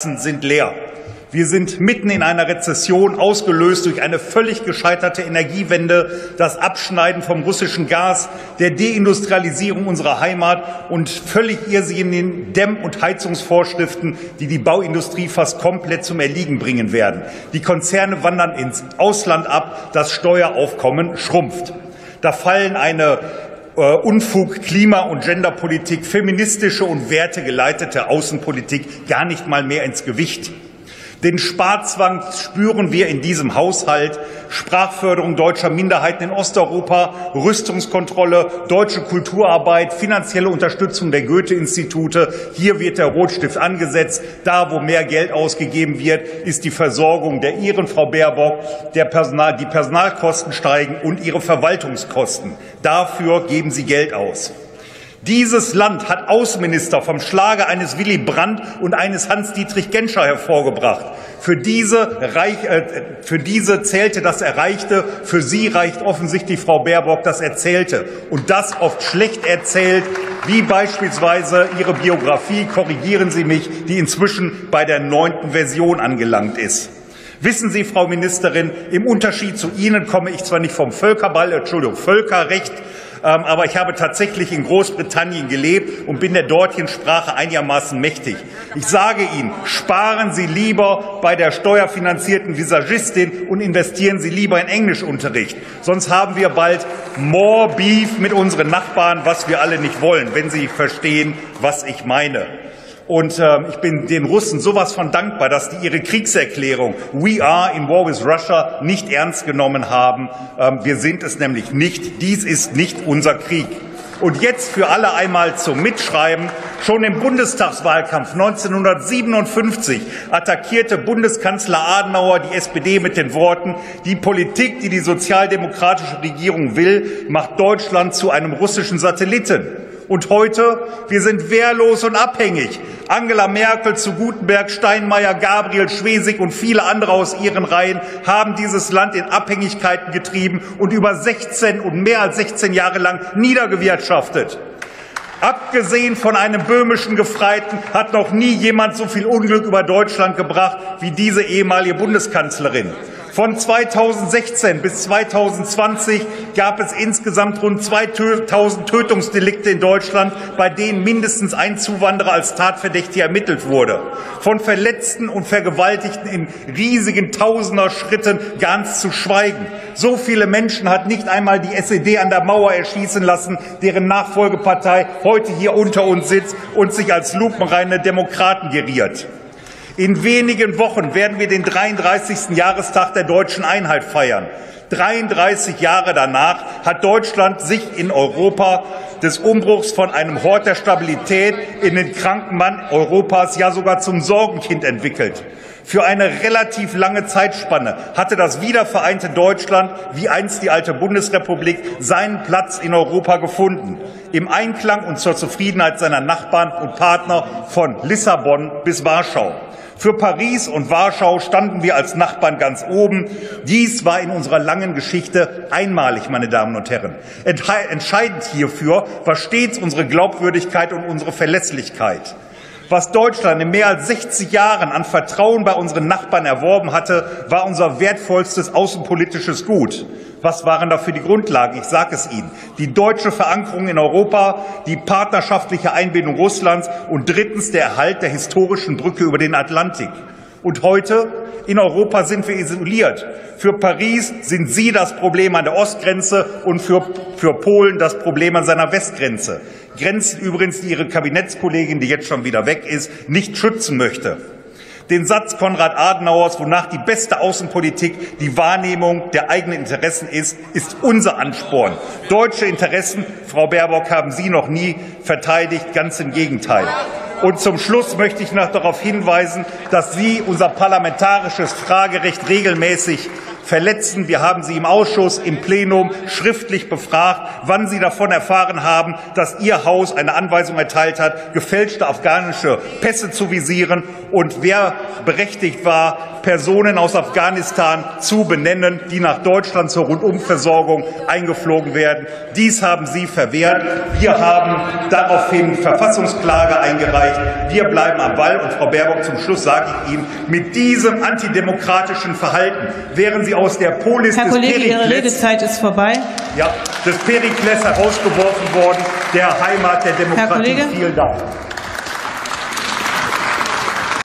sind leer. Wir sind mitten in einer Rezession, ausgelöst durch eine völlig gescheiterte Energiewende, das Abschneiden vom russischen Gas, der Deindustrialisierung unserer Heimat und völlig irrsinnigen Dämm- und Heizungsvorschriften, die die Bauindustrie fast komplett zum Erliegen bringen werden. Die Konzerne wandern ins Ausland ab, das Steueraufkommen schrumpft. Da fallen eine Unfug, Klima- und Genderpolitik, feministische und wertegeleitete Außenpolitik gar nicht mal mehr ins Gewicht. Den Sparzwang spüren wir in diesem Haushalt. Sprachförderung deutscher Minderheiten in Osteuropa, Rüstungskontrolle, deutsche Kulturarbeit, finanzielle Unterstützung der Goethe-Institute. Hier wird der Rotstift angesetzt. Da, wo mehr Geld ausgegeben wird, ist die Versorgung der Ihren, Frau Baerbock. Der Personal, die Personalkosten steigen und ihre Verwaltungskosten. Dafür geben Sie Geld aus. Dieses Land hat Außenminister vom Schlage eines Willy Brandt und eines Hans-Dietrich Genscher hervorgebracht. Für diese, Reich, äh, für diese zählte das Erreichte, für sie reicht offensichtlich Frau Baerbock das Erzählte. Und das oft schlecht erzählt, wie beispielsweise ihre Biografie, korrigieren Sie mich, die inzwischen bei der neunten Version angelangt ist. Wissen Sie, Frau Ministerin, im Unterschied zu Ihnen komme ich zwar nicht vom Völkerball, Entschuldigung, Völkerrecht, aber ich habe tatsächlich in Großbritannien gelebt und bin der dortigen Sprache einigermaßen mächtig. Ich sage Ihnen, sparen Sie lieber bei der steuerfinanzierten Visagistin und investieren Sie lieber in Englischunterricht. Sonst haben wir bald more beef mit unseren Nachbarn, was wir alle nicht wollen, wenn Sie verstehen, was ich meine. Und äh, ich bin den Russen sowas von dankbar, dass die ihre Kriegserklärung We are in war with Russia nicht ernst genommen haben. Ähm, wir sind es nämlich nicht. Dies ist nicht unser Krieg. Und jetzt für alle einmal zum Mitschreiben. Schon im Bundestagswahlkampf 1957 attackierte Bundeskanzler Adenauer die SPD mit den Worten, die Politik, die die sozialdemokratische Regierung will, macht Deutschland zu einem russischen Satelliten. Und heute, wir sind wehrlos und abhängig. Angela Merkel zu Gutenberg, Steinmeier, Gabriel Schwesig und viele andere aus ihren Reihen haben dieses Land in Abhängigkeiten getrieben und über 16 und mehr als 16 Jahre lang niedergewirtschaftet. Abgesehen von einem böhmischen Gefreiten hat noch nie jemand so viel Unglück über Deutschland gebracht wie diese ehemalige Bundeskanzlerin. Von 2016 bis 2020 gab es insgesamt rund 2000 Tötungsdelikte in Deutschland, bei denen mindestens ein Zuwanderer als Tatverdächtiger ermittelt wurde. Von Verletzten und Vergewaltigten in riesigen Tausender Schritten ganz zu schweigen. So viele Menschen hat nicht einmal die SED an der Mauer erschießen lassen, deren Nachfolgepartei heute hier unter uns sitzt und sich als lupenreine Demokraten geriert. In wenigen Wochen werden wir den 33. Jahrestag der deutschen Einheit feiern. 33 Jahre danach hat Deutschland sich in Europa des Umbruchs von einem Hort der Stabilität in den kranken Mann Europas, ja sogar zum Sorgenkind entwickelt. Für eine relativ lange Zeitspanne hatte das wiedervereinte Deutschland, wie einst die alte Bundesrepublik, seinen Platz in Europa gefunden. Im Einklang und zur Zufriedenheit seiner Nachbarn und Partner von Lissabon bis Warschau. Für Paris und Warschau standen wir als Nachbarn ganz oben. Dies war in unserer langen Geschichte einmalig, meine Damen und Herren. Entscheidend hierfür war stets unsere Glaubwürdigkeit und unsere Verlässlichkeit. Was Deutschland in mehr als 60 Jahren an Vertrauen bei unseren Nachbarn erworben hatte, war unser wertvollstes außenpolitisches Gut. Was waren dafür die Grundlagen? Ich sage es Ihnen. Die deutsche Verankerung in Europa, die partnerschaftliche Einbindung Russlands und drittens der Erhalt der historischen Brücke über den Atlantik. Und heute in Europa sind wir isoliert. Für Paris sind Sie das Problem an der Ostgrenze und für, für Polen das Problem an seiner Westgrenze. Grenzen übrigens, die Ihre Kabinettskollegin, die jetzt schon wieder weg ist, nicht schützen möchte den Satz Konrad Adenauers, wonach die beste Außenpolitik die Wahrnehmung der eigenen Interessen ist, ist unser Ansporn. Deutsche Interessen, Frau Baerbock, haben Sie noch nie verteidigt, ganz im Gegenteil. Und zum Schluss möchte ich noch darauf hinweisen, dass Sie unser parlamentarisches Fragerecht regelmäßig verletzen. Wir haben Sie im Ausschuss, im Plenum schriftlich befragt, wann Sie davon erfahren haben, dass Ihr Haus eine Anweisung erteilt hat, gefälschte afghanische Pässe zu visieren und wer berechtigt war, Personen aus Afghanistan zu benennen, die nach Deutschland zur Rundumversorgung eingeflogen werden. Dies haben Sie verwehrt. Wir haben daraufhin Verfassungsklage eingereicht. Wir bleiben am Ball. Und Frau Baerbock, zum Schluss sage ich Ihnen, mit diesem antidemokratischen Verhalten wären Sie aus der Polis Herr des Kollege, Ihre Perikles, Redezeit ist vorbei. ja, des Perikles herausgeworfen worden, der Heimat der Demokratie. Vielen Dank.